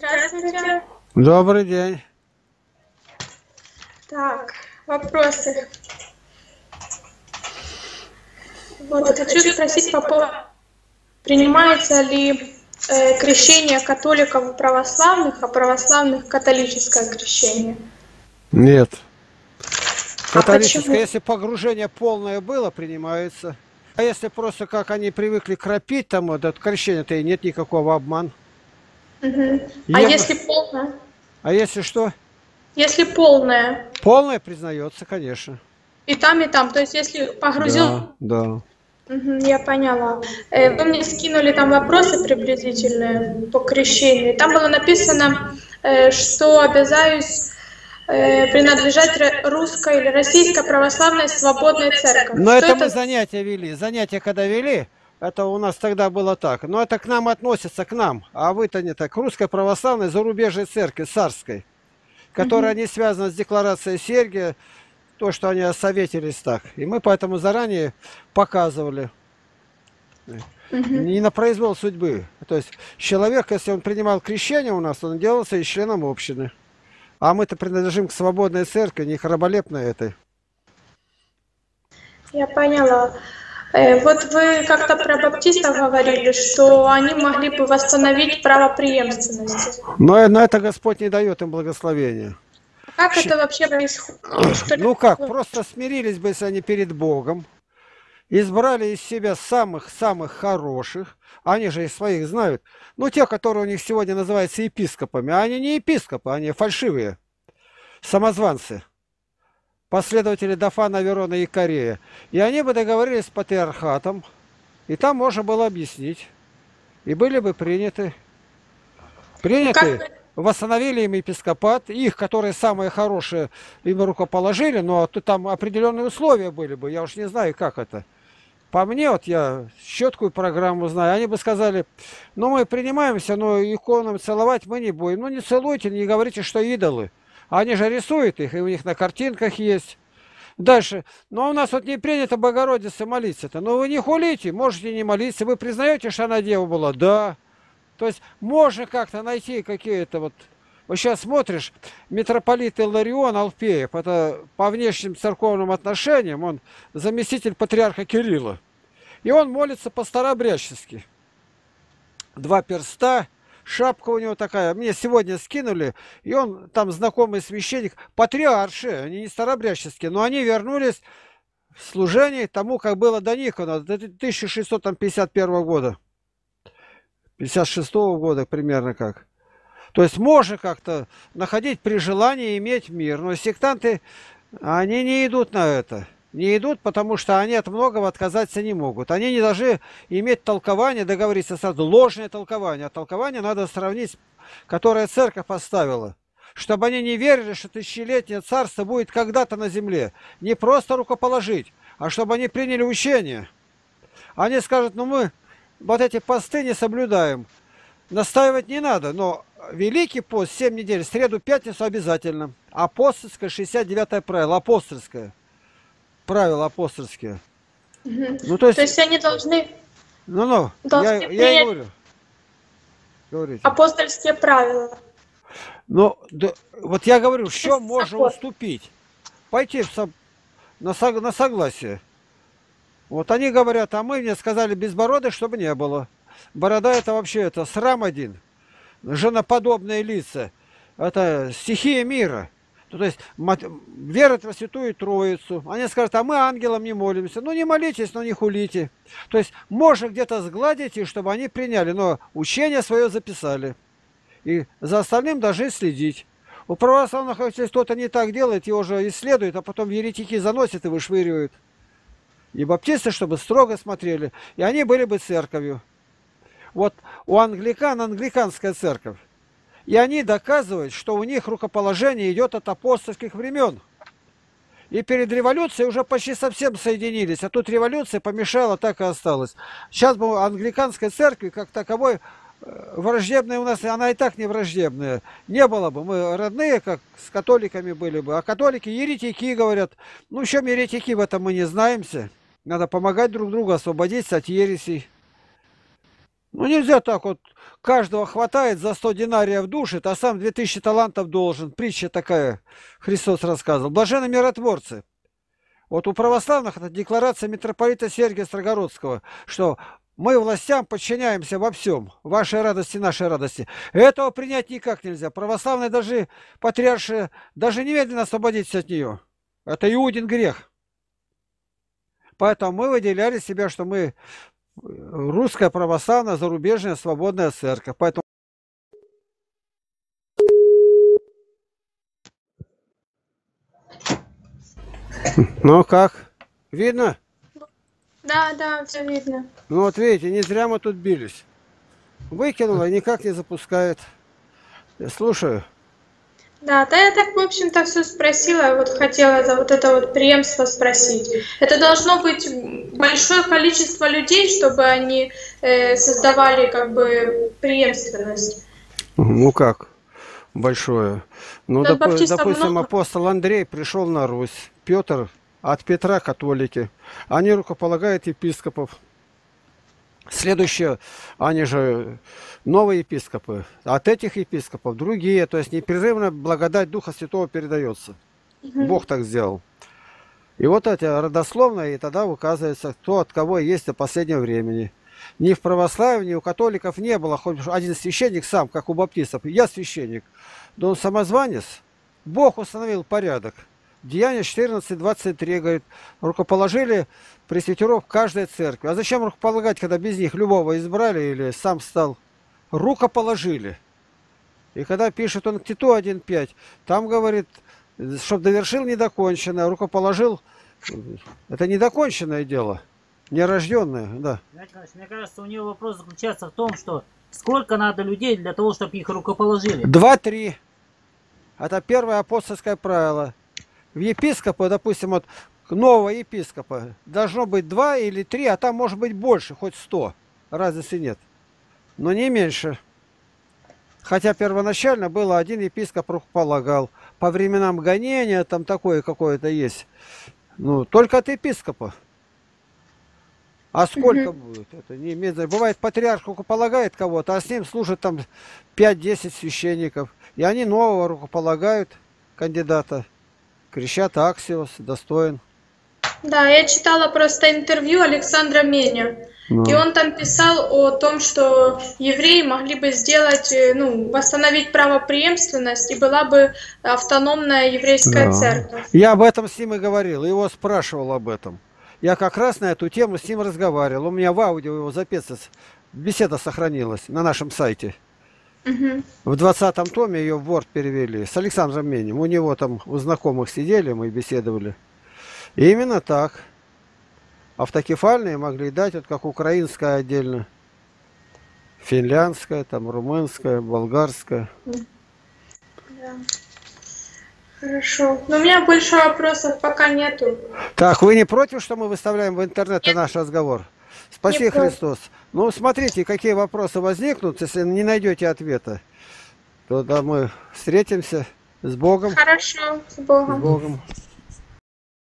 Здравствуйте. Добрый день. Так, вопросы. Вот, хочу спросить по поводу, принимается ли э, крещение католиков и православных, а православных католическое крещение? Нет. А Католическое, почему? если погружение полное было, принимается. А если просто как они привыкли кропить, там вот это крещение-то и нет никакого обмана. Мгм. А Евро- если полное? А если что? Если полное, Полное признается, конечно. и там, и там, то есть если погрузил, Да, да. Мгм, я поняла. Э, Вы мне скинули там вопросы приблизительные по крещению. Там было написано, э, что обязаюсь э, принадлежать русской или российской православной свободной церкви. Но Что это мы занятия вели. Занятия когда вели, это у нас тогда было так. Но это к нам относится, к нам. А вы-то не так. К русской православной зарубежной церкви, царской, которая не связана с декларацией Сергия, то, что они осоветились так. И мы поэтому заранее показывали. Не на произвол судьбы. То есть человек, если он принимал крещение у нас, он делался и членом общины. А мы-то принадлежим к свободной церкви, не к раболепной этой. Я поняла. Э, Вот вы как-то про баптистов говорили, что они могли бы восстановить право преемственности. Но, но это Господь не дает им благословения. Как это вообще происходит? Что Ну как, просто смирились бы если они перед Богом, избрали из себя самых-самых хороших, они же из своих знают, ну те, которые у них сегодня называются епископами, а они не епископы, они фальшивые, самозванцы, последователи Дафана, Верона и Корея. И они бы договорились с патриархатом, и там можно было объяснить, и были бы приняты. Приняты, Как- восстановили им епископат, их, которые самые хорошие, им рукоположили, но там определенные условия были бы, я уж не знаю, как это. По мне, вот я четкую программу знаю, они бы сказали, ну мы принимаемся, но иконам целовать мы не будем. Ну не целуйте, не говорите, что идолы. Они же рисуют их, и у них на картинках есть. Дальше. Ну, а у нас вот не принято Богородице молиться-то. Ну, вы не хулите, можете не молиться. Вы признаете, что она дева была? Да. То есть можно как-то найти какие-то вот... Вот сейчас смотришь, митрополит Илларион Алфеев, это по внешним церковным отношениям, он заместитель патриарха Кирилла. И он молится по-старообрядчески. Два перста, шапка у него такая. Мне сегодня скинули, и он там знакомый священник, патриарши, они не старообрядческие, но они вернулись в служение тому, как было до Никона, до 1651 года. 56 года примерно как. То есть можно как-то находить при желании иметь мир. Но сектанты, они не идут на это. Не идут, потому что они от многого отказаться не могут. Они не должны иметь толкование, договориться сразу, ложное толкование. А толкование надо сравнить, которое церковь поставила. Чтобы они не верили, что тысячелетнее царство будет когда-то на земле. Не просто рукоположить, а чтобы они приняли учение. Они скажут, ну мы вот эти посты не соблюдаем. Настаивать не надо, но Великий пост 7 недель, среду, пятницу обязательно. Апостольское 69 правило, апостольское. Правила апостольские. Мгм. Ну, то есть, То есть они должны ну-ну, должны я, я и говорю. Говорите. апостольские правила. Ну, да, вот я говорю, что Закон. можно уступить? Пойти в на, сог- на согласие. Вот они говорят, а мы мне сказали без бороды, чтобы не было. Борода это вообще это срам один. Женоподобные лица. Это стихия мира. Ну, то есть верят во Святую Троицу. Они скажут, а мы ангелам не молимся. Ну не молитесь, но не хулите. То есть можно где-то сгладить, и чтобы они приняли, но учение свое записали. И за остальным должны следить. У православных, если кто-то не так делает, его уже исследуют, а потом еретики заносят и вышвыривают. И баптисты, чтобы строго смотрели. И они были бы церковью. Вот у англикан англиканская церковь. И они доказывают, что у них рукоположение идет от апостольских времен. И перед революцией уже почти совсем соединились. А тут революция помешала, так и осталось. Сейчас бы англиканской церкви, как таковой, э, враждебная у нас, она и так не враждебная. Не было бы. Мы родные, как с католиками были бы. А католики еретики говорят. Ну, еще еретики в этом мы не знаемся. Надо помогать друг другу освободиться от ересей. Ну нельзя так вот, каждого хватает за 100 динариев душит, а сам 2000 талантов должен. Притча такая, Христос рассказывал. Блаженны миротворцы. Вот у православных это декларация митрополита Сергия Строгородского, что мы властям подчиняемся во всем, вашей радости, нашей радости. Этого принять никак нельзя. Православные даже патриарши, даже немедленно освободиться от нее. Это Иудин грех. Поэтому мы выделяли себя, что мы русская православная зарубежная свободная церковь. Поэтому Ну как? Видно? Да, да, все видно. Ну вот видите, не зря мы тут бились. Выкинула и никак не запускает. Я слушаю. Да, да я так, в общем-то, все спросила. Вот хотела за вот это вот преемство спросить. Это должно быть большое количество людей, чтобы они э, создавали как бы преемственность. Ну как? Большое. Ну, доп, допустим, много. апостол Андрей пришел на Русь. Петр от Петра католики. Они рукополагают епископов. Следующее, они же новые епископы. От этих епископов другие. То есть непрерывно благодать Духа Святого передается. Угу. Бог так сделал. И вот эти родословные, и тогда указывается, кто от кого есть до последнего времени. Ни в православии, ни у католиков не было, хоть один священник сам, как у баптистов. Я священник. Но он самозванец. Бог установил порядок. Деяние 14.23 говорит, рукоположили пресвитеров каждой церкви. А зачем рукополагать, когда без них любого избрали или сам стал? Рукоположили. И когда пишет он к Титу 1.5, там говорит, чтобы довершил недоконченное, рукоположил, это недоконченное дело, нерожденное, да. Мне кажется, у него вопрос заключается в том, что сколько надо людей для того, чтобы их рукоположили? Два-три. Это первое апостольское правило в епископа, допустим, вот нового епископа должно быть два или три, а там может быть больше, хоть сто. Разницы нет. Но не меньше. Хотя первоначально было один епископ рукополагал. По временам гонения там такое какое-то есть. Ну, только от епископа. А сколько будет? Это не имеет. Бывает, патриарх рукополагает кого-то, а с ним служат там 5-10 священников. И они нового рукополагают кандидата. Кричат Аксиос, достоин. Да, я читала просто интервью Александра Меня. Ну. И он там писал о том, что евреи могли бы сделать, э, ну, восстановить правопреемственность, и была бы автономная еврейская да. церковь. Я об этом с ним и говорил, его спрашивал об этом. Я как раз на эту тему с ним разговаривал. У меня в аудио его записывается, беседа сохранилась на нашем сайте. Угу. В 20-м томе ее в Word перевели с Александром Менем. У него там у знакомых сидели, мы беседовали. И именно так. Автокефальные могли дать, вот как украинская отдельно, финляндская, там румынская, болгарская. Да. Хорошо. Но у меня больше вопросов пока нету. Так, вы не против, что мы выставляем в интернет наш разговор? Спаси не Христос. Ну, смотрите, какие вопросы возникнут, если не найдете ответа. То да, мы встретимся с Богом. Хорошо, с Богом. С Богом.